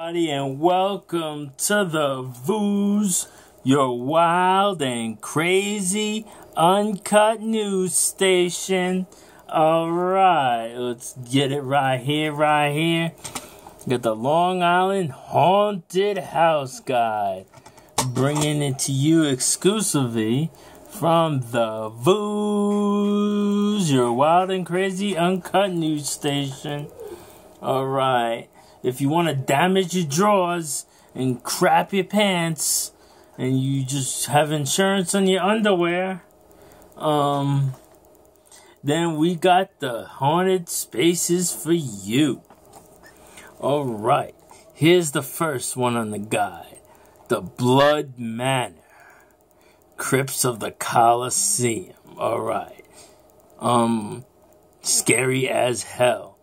and welcome to the Vews, your wild and crazy uncut news station. Alright, let's get it right here, right here. Got the Long Island Haunted House Guide, bringing it to you exclusively from the Vews, your wild and crazy uncut news station. Alright, if you want to damage your drawers and crap your pants, and you just have insurance on your underwear, um, then we got the haunted spaces for you. Alright, here's the first one on the guide the Blood Manor. Crypts of the Coliseum. Alright. Um, scary as hell.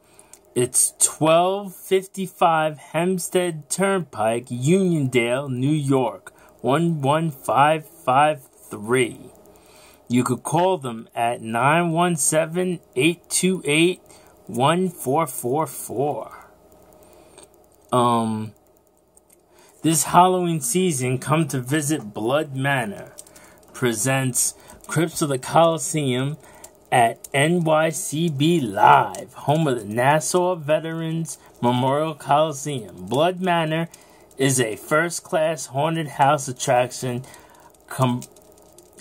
It's 1255 Hempstead Turnpike, Uniondale, New York, 11553. You could call them at 917 828 1444. Um, this Halloween season, come to visit Blood Manor presents Crypts of the Coliseum at NYCB Live, home of the Nassau Veterans Memorial Coliseum. Blood Manor is a first class haunted house attraction com-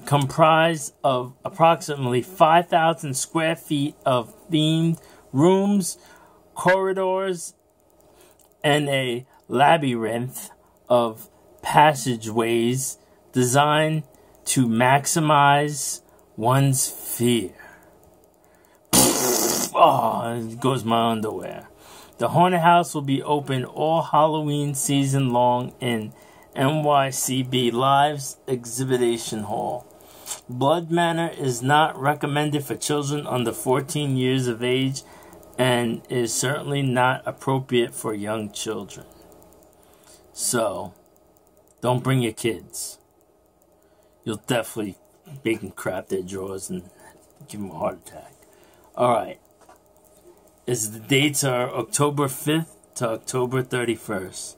comprised of approximately 5,000 square feet of themed rooms, corridors, and a labyrinth of passageways designed to maximize one's fear. Oh, it goes my underwear. The haunted house will be open all Halloween season long in NYCB Live's Exhibition Hall. Blood Manor is not recommended for children under 14 years of age and is certainly not appropriate for young children. So, don't bring your kids you'll definitely make them crap their drawers and give them a heart attack. All right. Is the dates are October 5th to October 31st.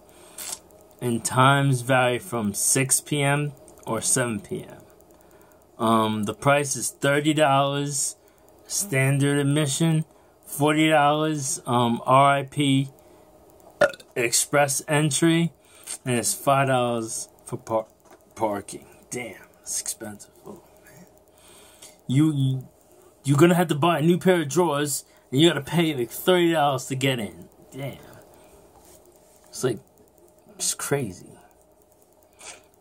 And times vary from 6 p.m. or 7 p.m. Um, the price is $30 standard admission, $40 um, RIP express entry, and it's $5 for par- parking. Damn. It's expensive. Oh man. You, you you're gonna have to buy a new pair of drawers and you gotta pay like thirty dollars to get in. Damn. It's like it's crazy.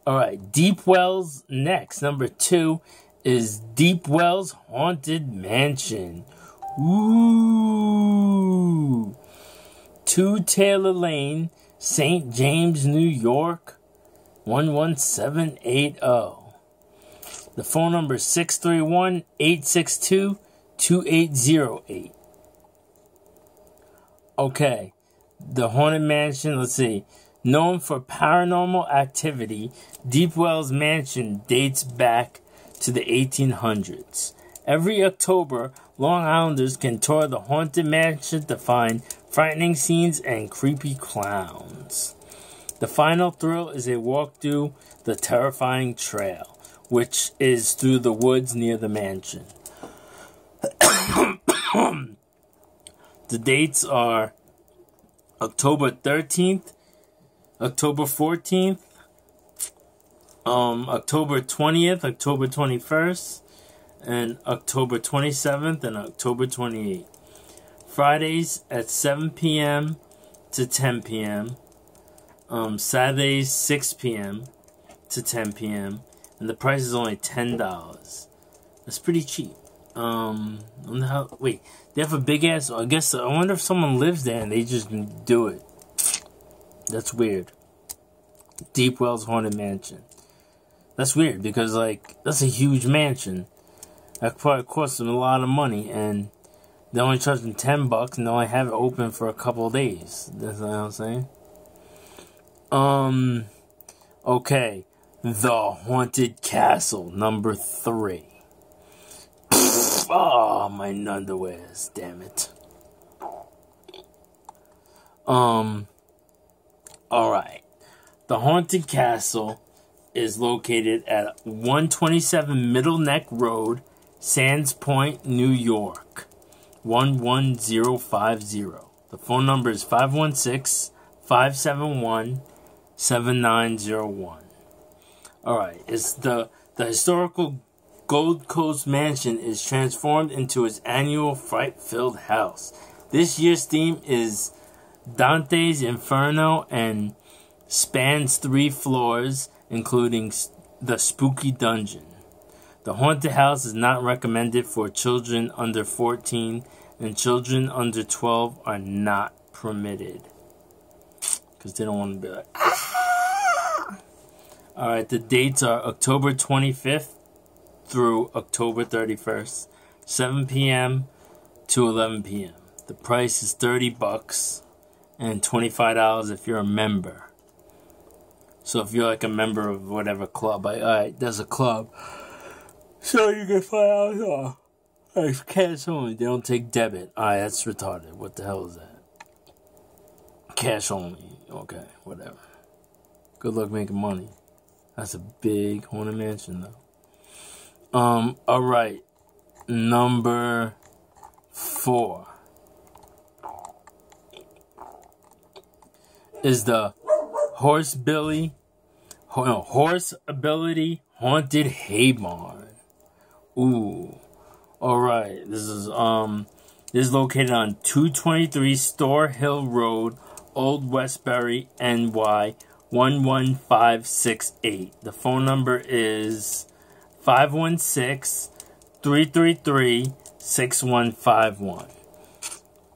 Alright, Deep Wells next. Number two is Deep Wells Haunted Mansion. Ooh. Two Taylor Lane, St. James, New York, 11780. The phone number is 631 862 2808. Okay. The Haunted Mansion, let's see. Known for paranormal activity, Deep Wells Mansion dates back to the 1800s. Every October, Long Islanders can tour the Haunted Mansion to find frightening scenes and creepy clowns. The final thrill is a walk through the terrifying trail which is through the woods near the mansion. The dates are October 13th, October 14th, um, October 20th, October 21st, and October 27th and October 28th. Fridays at 7 p.m. to 10 p.m. Um, Saturdays 6 p.m. to 10 p.m and the price is only ten dollars. That's pretty cheap. Um, how, wait, they have a big ass. I guess I wonder if someone lives there and they just do it. That's weird. Deep Wells Haunted Mansion. That's weird because like that's a huge mansion. That probably cost them a lot of money, and they only charge them ten bucks, and they only have it open for a couple days. That's what I'm saying. Um, okay. The Haunted Castle, number three. Oh, my underwears, damn it. Um, Alright. The Haunted Castle is located at 127 Middle Neck Road, Sands Point, New York. 11050. The phone number is 516 571 7901. Alright, it's the the historical Gold Coast Mansion is transformed into its annual fright filled house. This year's theme is Dante's Inferno and spans three floors, including the spooky dungeon. The haunted house is not recommended for children under 14, and children under 12 are not permitted. Because they don't want to be like, ah! Alright, the dates are October 25th through October 31st, 7 p.m. to 11 p.m. The price is 30 bucks and $25 if you're a member. So if you're like a member of whatever club, I, alright, there's a club. So you get five dollars off. Cash only. They don't take debit. Alright, that's retarded. What the hell is that? Cash only. Okay, whatever. Good luck making money. That's a big haunted mansion though. Um, alright. Number four. Is the Horse Billy, no, Horse Ability Haunted Hay Barn. Ooh. Alright, this is, um, this is located on 223 Store Hill Road, Old Westbury, NY 11568. The phone number is 516 333 6151.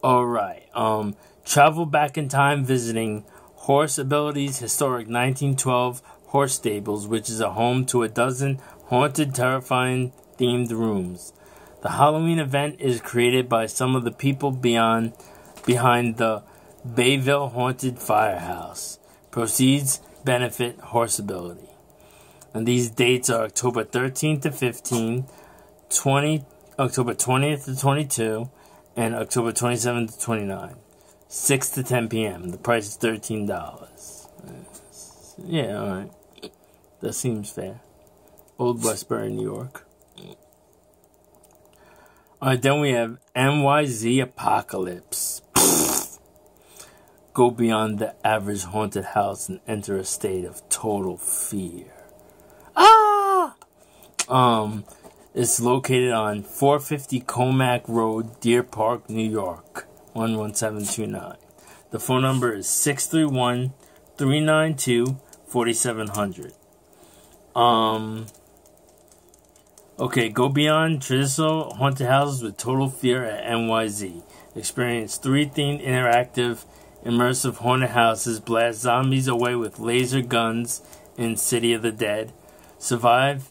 Alright, um, travel back in time visiting Horse Abilities Historic 1912 Horse Stables, which is a home to a dozen haunted, terrifying themed rooms. The Halloween event is created by some of the people beyond behind the Bayville Haunted Firehouse. Proceeds benefit Horse Ability. And these dates are October 13th to 15, 20, October 20th to 22, and October 27th to 29. 6 to 10 p.m. The price is $13. Yeah, alright. That seems fair. Old Westbury, New York. Alright, then we have NYZ Apocalypse. Go beyond the average haunted house and enter a state of total fear. Um, it's located on 450 Commack Road, Deer Park, New York. 11729. The phone number is 631 392 4700. Um, okay, go beyond traditional haunted houses with total fear at NYZ. Experience three themed interactive immersive haunted houses, blast zombies away with laser guns in City of the Dead, survive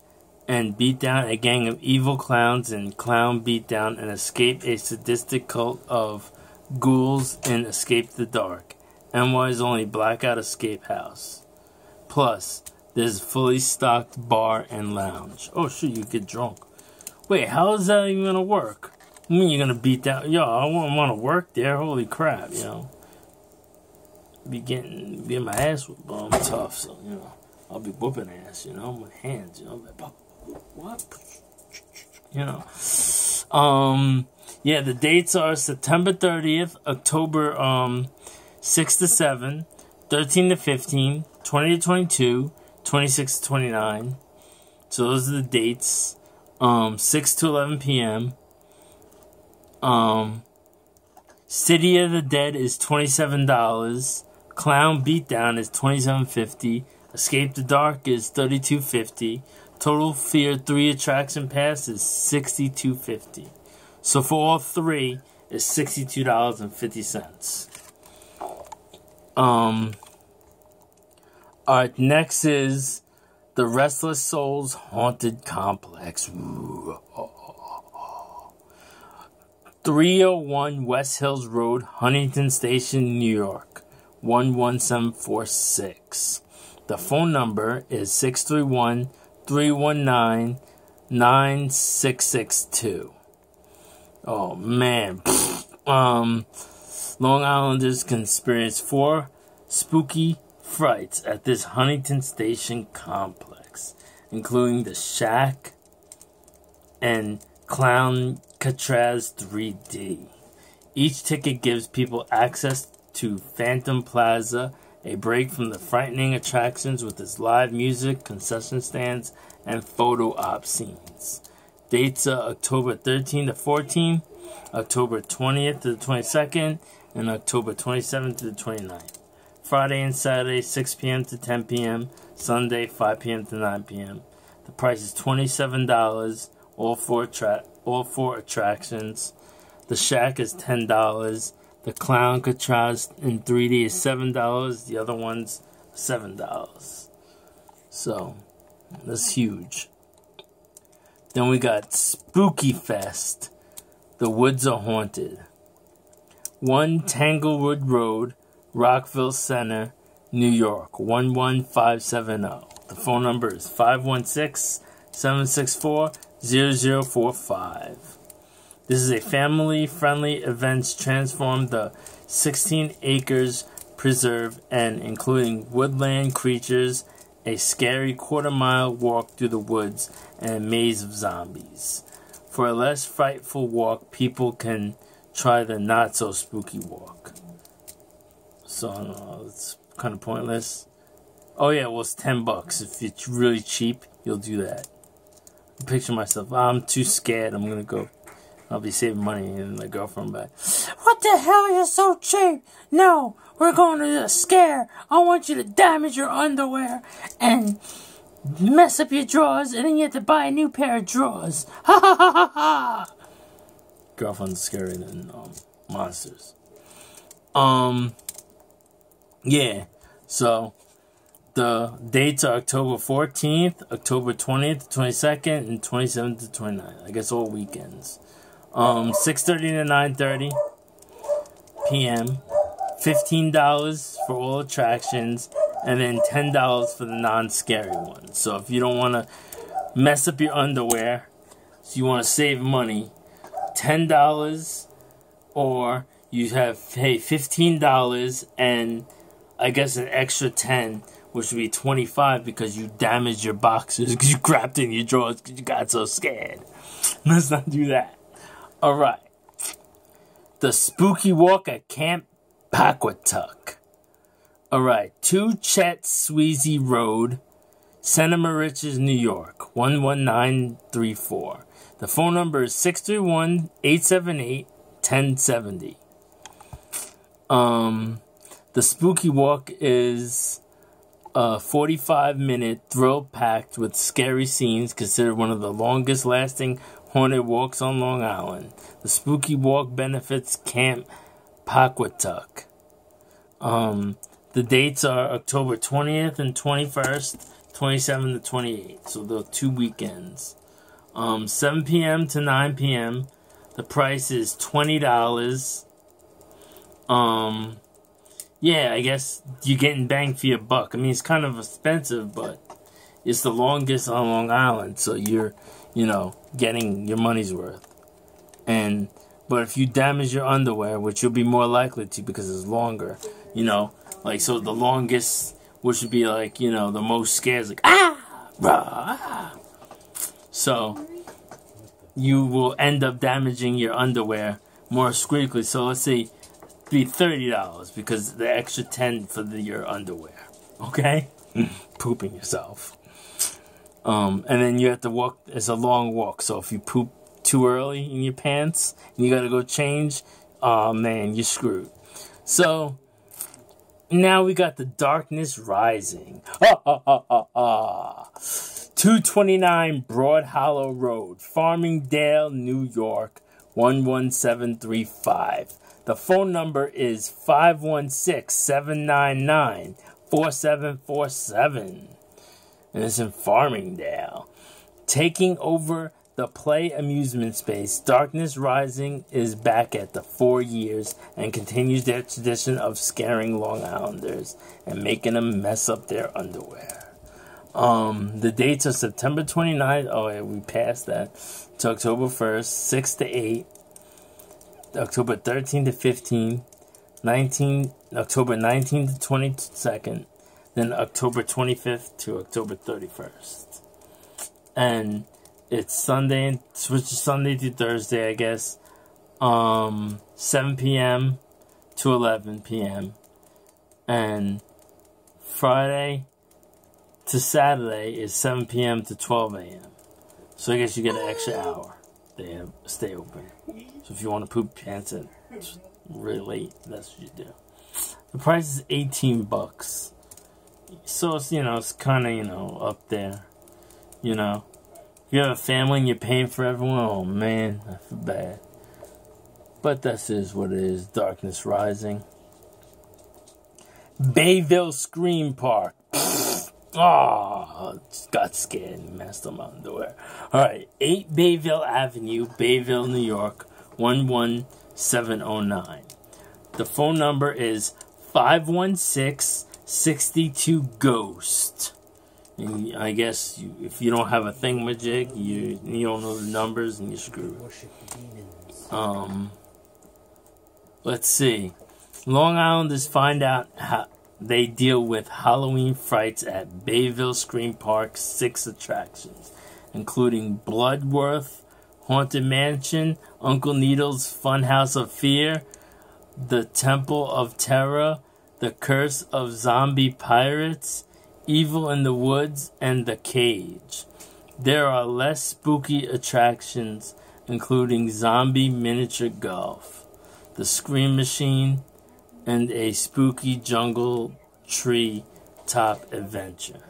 and beat down a gang of evil clowns and Clown beat down and escape a sadistic cult of Ghouls and Escape the Dark. NY's only blackout escape house. Plus, there's fully stocked bar and lounge. Oh shit, you get drunk. Wait, how is that even gonna work? I mean you're gonna beat that? Yo, I wouldn't want to work there. Holy crap, you know. Be getting, getting my ass whooped, but I'm tough, so you know. I'll be whooping ass, you know, with hands, you know. Like, what? You know. Um, yeah, the dates are September 30th, October um, 6 to 7, 13 to 15, 20 to 22, 26 to 29. So those are the dates. Um, 6 to 11 p.m. Um, City of the Dead is $27. Clown Beatdown is $27.50. Escape the Dark is $32.50. Total Fear 3 attraction pass is $62.50. So for all three, it's sixty-two dollars and fifty cents. Um. Alright, next is the Restless Souls Haunted Complex. Ooh. 301 West Hills Road, Huntington Station, New York. 11746. The phone number is 631 319 9662. Oh man. um Long Islanders can experience four spooky frights at this Huntington Station complex, including the Shack and Clown Catraz 3D. Each ticket gives people access to Phantom Plaza, a break from the frightening attractions with its live music, concession stands, and photo op scenes. Dates are October 13 to 14, October 20th to the 22nd, and October 27th to the 29th. Friday and Saturday, 6 p.m. to 10 p.m., Sunday, 5 p.m. to 9 p.m. The price is $27, all four, all four attractions. The Shack is $10. The Clown Catraz in 3D is $7. The other one's $7. So, that's huge. Then we got Spooky Fest. The Woods Are Haunted. 1 Tanglewood Road, Rockville Center, New York 11570. The phone number is 516 764 0045. This is a family friendly event transformed the 16 acres preserve and including woodland creatures, a scary quarter mile walk through the woods, and a maze of zombies. For a less frightful walk, people can try the not so spooky walk. So uh, it's kind of pointless. Oh yeah, well it's ten bucks. If it's really cheap, you'll do that. Picture myself. I'm too scared. I'm gonna go. I'll be saving money and my girlfriend back. What the hell? You're so cheap. No, we're going to the scare. I want you to damage your underwear and mess up your drawers, and then you have to buy a new pair of drawers. Ha ha ha ha ha! Girlfriend's scarier than um, monsters. Um, yeah. So the dates are October 14th, October 20th, 22nd, and 27th to 29th. I guess all weekends. Um, 6:30 to 9:30 p.m. $15 for all attractions and then $10 for the non-scary ones. So if you don't want to mess up your underwear, so you want to save money, $10 or you have pay $15 and I guess an extra 10 which would be 25 because you damaged your boxes because you grabbed in your drawers because you got so scared. Let's not do that. All right. The spooky walk at Camp Paquatuck. All right. 2 Chet Swezey Road, Center Moriches, New York, 11934. The phone number is 631 878 1070. Um, the spooky walk is a 45 minute thrill packed with scary scenes, considered one of the longest lasting haunted walks on Long Island. The spooky walk benefits Camp Paquatuck. Um, the dates are October 20th and 21st, 27 to 28. So the two weekends. Um, 7 p.m. to 9 p.m. The price is $20. Um, yeah, I guess you're getting bang for your buck. I mean, it's kind of expensive, but it's the longest on Long Island, so you're, you know, getting your money's worth. And but if you damage your underwear, which you'll be more likely to because it's longer, you know, like so the longest, which would be like you know the most scares, like ah, rah, ah. So you will end up damaging your underwear more quickly. So let's say be thirty dollars because the extra ten for the, your underwear. Okay, pooping yourself. Um, and then you have to walk. It's a long walk, so if you poop too early in your pants and you gotta go change, oh man, you're screwed. So now we got the darkness rising. Ah, ah, ah, ah, ah. 229 Broad Hollow Road, Farmingdale, New York, 11735. The phone number is 516 799 4747. And it's in Farmingdale. Taking over the play amusement space, Darkness Rising is back at the four years and continues their tradition of scaring Long Islanders and making them mess up their underwear. Um, the dates are September 29th. Oh, yeah, we passed that. To October 1st, 6 to 8. October 13 to 15, 19, October 19 to 22nd, then October 25th to October 31st. And it's Sunday, switches Sunday to Thursday, I guess. Um, 7 p.m. to 11 p.m. And Friday to Saturday is 7 p.m. to 12 a.m. So I guess you get an extra hour. They have, stay open. So if you want to poop pants in, it's really late, that's what you do. The price is 18 bucks. So it's, you know, it's kind of, you know, up there. You know, if you have a family and you're paying for everyone, oh man, I feel bad. But this is what it is. Darkness Rising. Bayville Scream Park. Oh, got scared and messed up my underwear. Alright, 8 Bayville Avenue, Bayville, New York, 11709. The phone number is 516 62 Ghost. And I guess you, if you don't have a thingamajig, you you don't know the numbers and you're screwed. Um, let's see. Long Islanders find out how they deal with Halloween frights at Bayville Scream Park's six attractions, including Bloodworth, Haunted Mansion, Uncle Needle's Funhouse of Fear, the Temple of Terror, the Curse of Zombie Pirates, Evil in the Woods, and The Cage. There are less spooky attractions, including Zombie Miniature Golf, The Scream Machine, and a spooky jungle tree top adventure.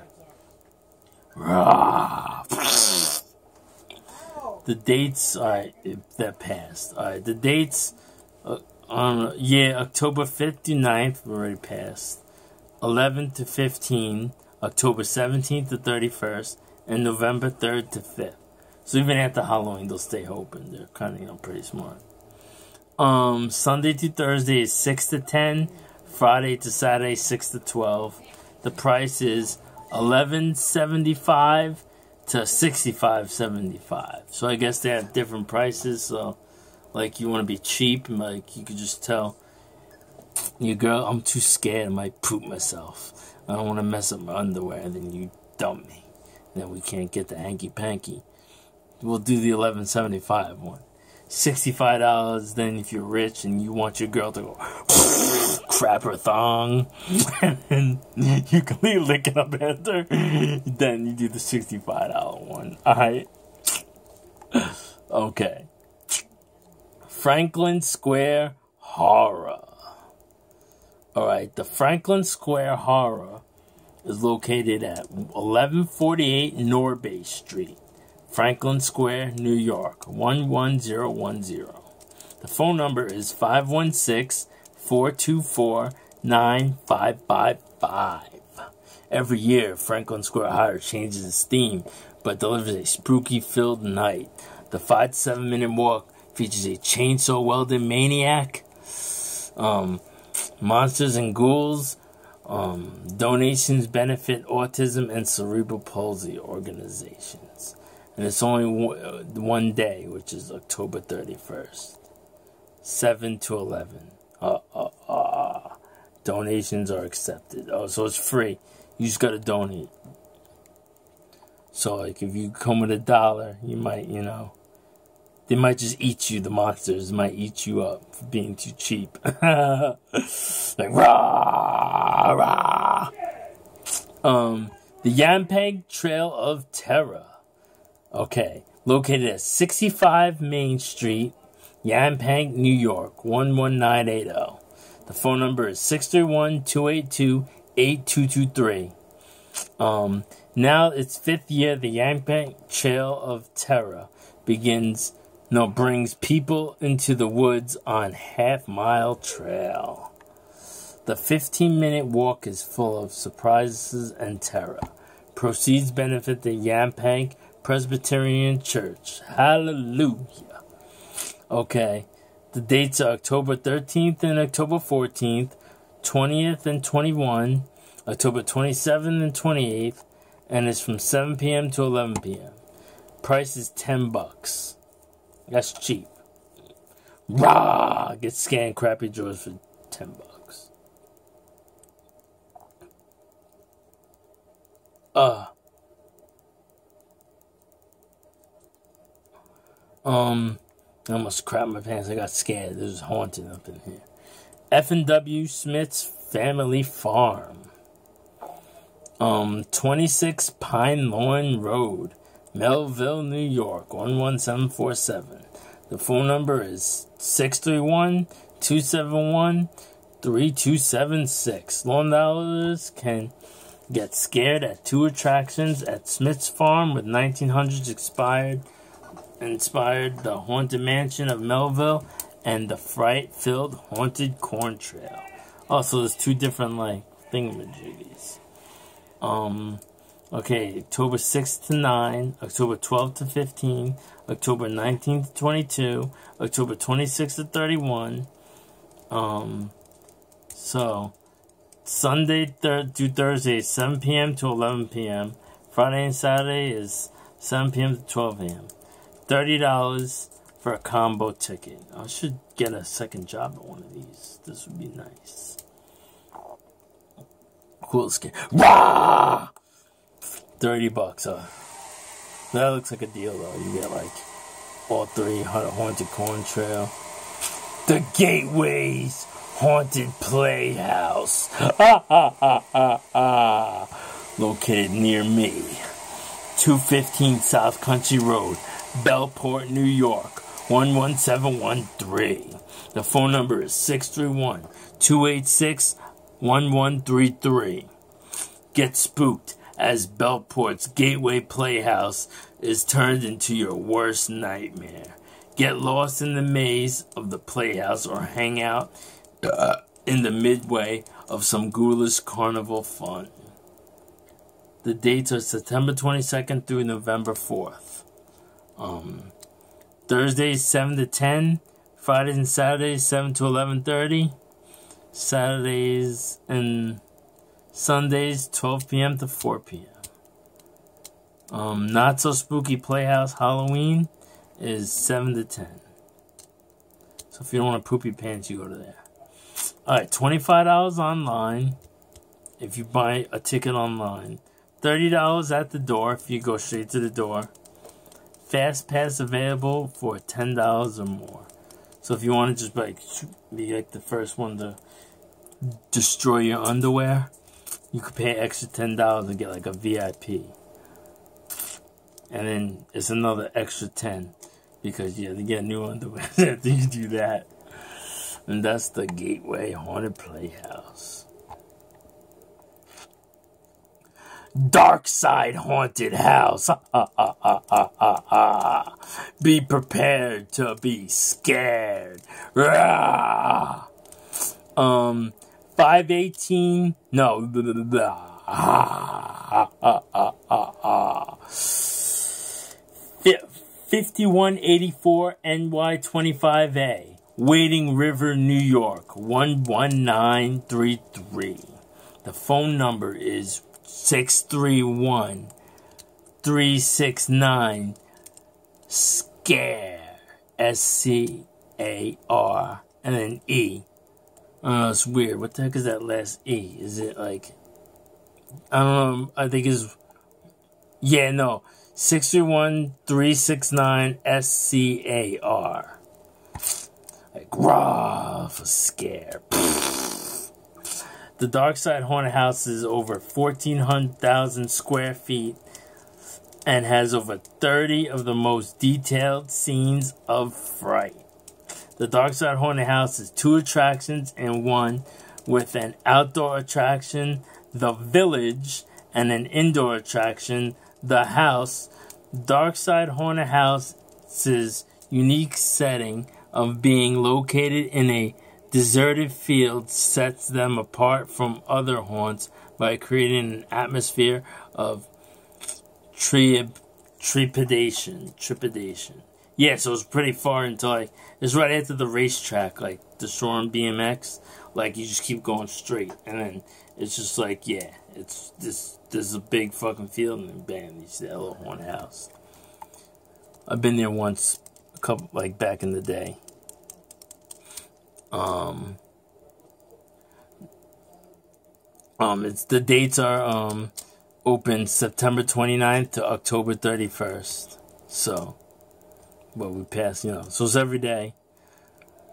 The dates, alright, that passed. Alright, the dates, uh, on, yeah, October 5th to 9th, already passed. 11th to 15th, October 17th to 31st, and November 3rd to 5th. So even after Halloween, they'll stay open. They're kind of, you know, pretty smart. Um, Sunday to Thursday is 6 to 10. Friday to Saturday, 6 to 12. The price is 11.75 to 65.75. So I guess they have different prices. So, like, you want to be cheap, and like, you could just tell your girl, I'm too scared, I might poop myself. I don't want to mess up my underwear, then you dump me. Then we can't get the hanky panky. We'll do the 11.75 one. $65 then if you're rich and you want your girl to go crap her thong and you can leave licking up after then you do the $65 one alright okay franklin square horror alright the franklin square horror is located at 1148 Norbay Street Franklin Square, New York 11010. The phone number is 516 424 9555. Every year, Franklin Square Horror changes its theme but delivers a spooky filled night. The 5 to 7 minute walk features a chainsaw welding maniac, um, monsters and ghouls. Um, donations benefit autism and cerebral palsy organizations and it's only one day, which is October 31st, 7 to 11. Uh, uh, uh. Donations are accepted. Oh, so it's free. You just gotta donate. So, like, if you come with a dollar, you might, you know, they might just eat you. The monsters might eat you up for being too cheap. like, rah, rah. Um, the Yaphank Trail of Terror. Okay, located at 65 Main Street, Yaphank, New York, 11980. The phone number is 631 282 8223. Um, now its fifth year, the Yaphank Trail of Terror begins, no, brings people into the woods on Half Mile Trail. The 15 minute walk is full of surprises and terror. Proceeds benefit the Yaphank Presbyterian Church. Hallelujah. Okay. The dates are October 13th and October 14th, 20th and 21, October 27th and 28th, and it's from 7 p.m. to 11 p.m. Price is 10 bucks. That's cheap. Rah! Get scanned crappy drawers for 10 bucks. Uh. Um, I almost crapped my pants. I got scared. There's haunting up in here. F and W Schmitt's Family Farm. Um, 26 Pine Lawn Road, Melville, New York, 11747. The phone number is 631 271 3276. Lawn dollars can get scared at two attractions at Schmitt's Farm with 1900s expired inspired the Haunted Mansion of Melville and the Fright Filled Haunted Corn Trail. Also, there's two different like thingamajiggies. Um, okay, October 6th to 9, October 12th to 15, October 19th to 22, October 26th to 31. Um, so, Sunday thir- through Thursday, 7 p.m. to 11 p.m. Friday and Saturday is 7 p.m. to 12 a.m. $30 for a combo ticket. I should get a second job at one of these. This would be nice. Cool skin. Rah! 30 bucks. Uh, that looks like a deal though. You get like all three Haunted Corn Trail. The Gateways Haunted Playhouse. Located near me. 215 South Country Road, Bellport, New York. 11713. The phone number is 631 286 1133. Get spooked as Bellport's Gateway Playhouse is turned into your worst nightmare. Get lost in the maze of the playhouse or hang out uh, in the midway of some ghoulish carnival fun. The dates are September 22nd through November 4th. Um, Thursdays 7 to 10, Fridays and Saturdays 7 to 11:30, Saturdays and Sundays 12 p.m. to 4 p.m. Um, not so spooky Playhouse Halloween is 7 to 10. So if you don't want to poop your pants, you go to there. Alright, $25 online if you buy a ticket online. $30 at the door if you go straight to the door. Fast Pass available for $10 or more. So if you want to just like be like the first one to destroy your underwear, you could pay extra $10 and get like a VIP. And then it's another extra 10 because you have to get new underwear after you do that. And that's the Gateway Haunted Playhouse. Dark Side Haunted House. be prepared to be scared. Um, 518. No. Ah, ah, ah, ah, ah. 5184 NY25A. Wading River, New York, 11933. The phone number is 631 369 SCARE. S C A R. And then E. Oh, it's weird. What the heck is that last E? Is it like. I don't know. I think it's. Yeah, no. 631 369 S C A R. Like, raw for scare. The Dark Side Haunted House is over 14,000 square feet and has over 30 of the most detailed scenes of fright. The Dark Side Haunted House is two attractions in one, with an outdoor attraction, The Village, and an indoor attraction, The House. Dark Side Haunted House's unique setting of being located in a deserted field sets them apart from other haunts by creating an atmosphere of trep- trepidation. Trepidation. Yeah, so it's pretty far into like it's right after the racetrack, like the Storm BMX. Like you just keep going straight, and then it's just like yeah, it's this. There's a big fucking field, and then bam, you see that little haunted house. I've been there once, a couple like back in the day. Um, um, it's the dates are um, open September 29th to October 31st. So, well, we pass, you know. So it's every day.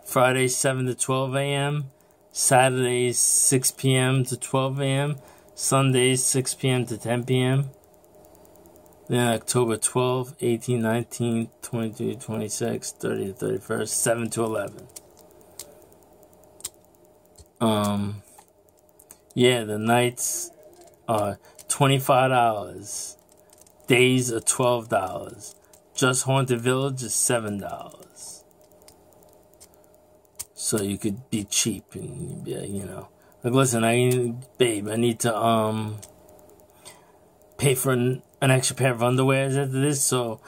Friday, 7 to 12 a.m. Saturdays, 6 p.m. to 12 a.m. Sundays, 6 p.m. to 10 p.m. Then October 12, 18, 19, 22, 26, 30 to 31st, 7 to 11. Um, yeah, the nights are $25. Days are $12. Just Haunted Village is $7. So you could be cheap and, you know. Like, listen, I, babe, I need to, um, pay for an, an extra pair of underwears after this, so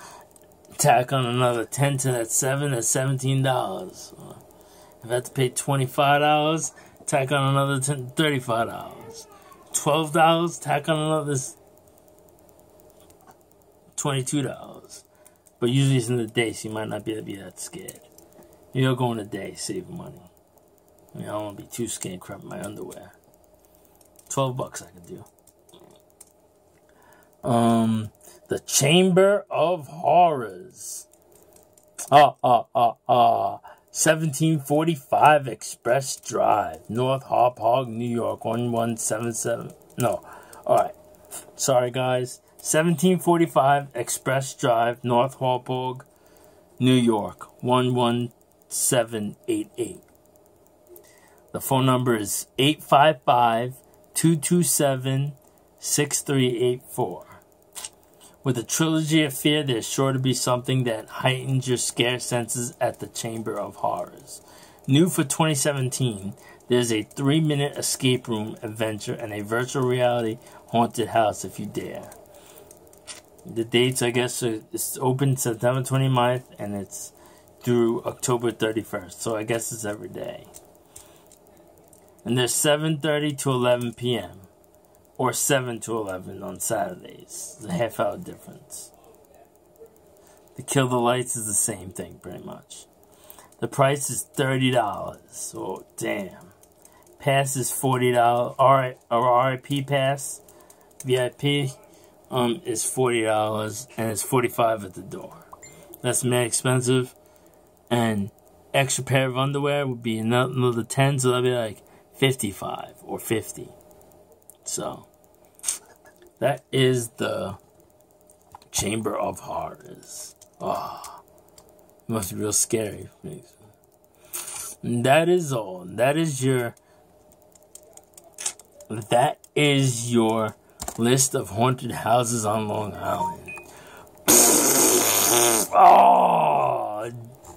tack on another 10 to that 7, that's $17. If I have to pay $25, tack on another 10, $35. $12, tack on another $22. But usually it's in the day, so you might not be able to be that scared. You'll go in the day, save money. I, mean, I don't want to be too scared crap my underwear. 12 bucks I could do. Um, The Chamber of Horrors. Ah, ah, ah, ah. 1745 Express Drive, North Hauppauge, New York, 1177. No, alright. Sorry, guys. 1745 Express Drive, North Hauppauge, New York, 11788. The phone number is 855 227 6384. With a trilogy of fear, there's sure to be something that heightens your scare senses at the Chamber of Horrors. New for 2017, there's a three minute escape room adventure and a virtual reality haunted house if you dare. The dates, I guess, it's open September 29th and it's through October 31st. So I guess it's every day. And there's 7:30 to 11 p.m or 7 to 11 on Saturdays. A half hour difference. The Kill the Lights is the same thing, pretty much. The price is $30. Oh, damn. Pass is $40. R- or RIP pass, VIP, um, is $40 and it's 45 at the door. That's mad expensive. And extra pair of underwear would be another 10, so that'd be like 55 or 50. So, that is the Chamber of Horrors. Oh, must be real scary. And that is all. That is your. That is your list of haunted houses on Long Island. oh,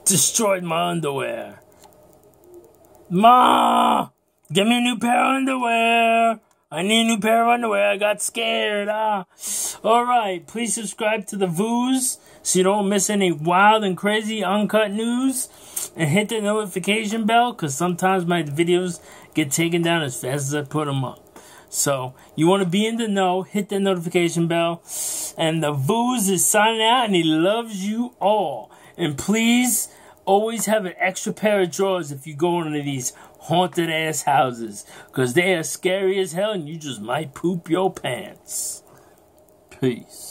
destroyed my underwear. Ma, give me a new pair of underwear. I need a new pair of underwear. I got scared. Ah. Alright, please subscribe to the Vews so you don't miss any wild and crazy uncut news. And hit the notification bell because sometimes my videos get taken down as fast as I put them up. So, you want to be in the know, hit the notification bell. And the Vews is signing out and he loves you all. And please always have an extra pair of drawers if you go into these haunted ass houses because they are scary as hell and you just might poop your pants. Peace.